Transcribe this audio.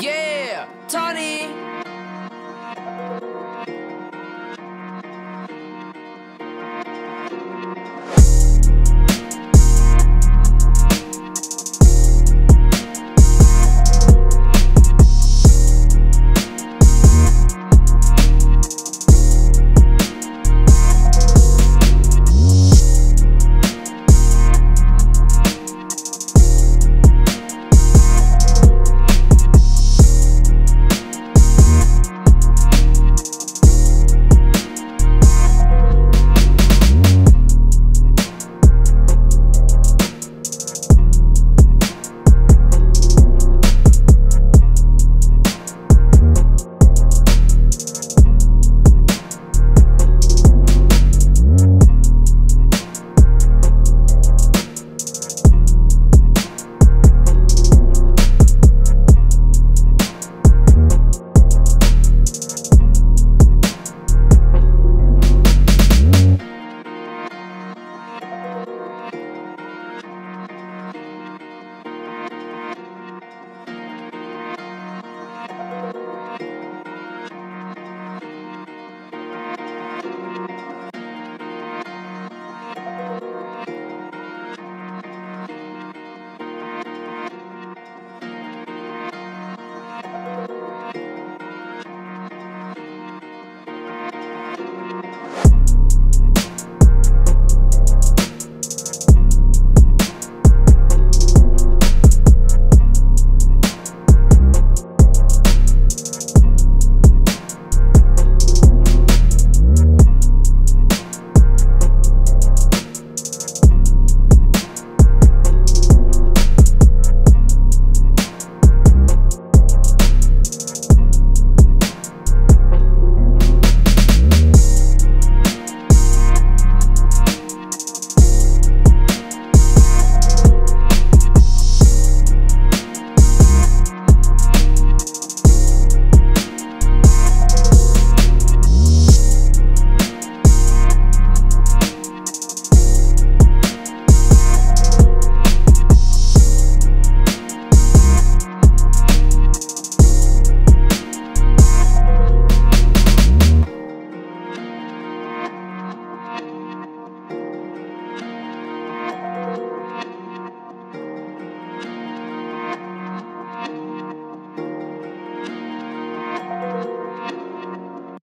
Yeah, Tony.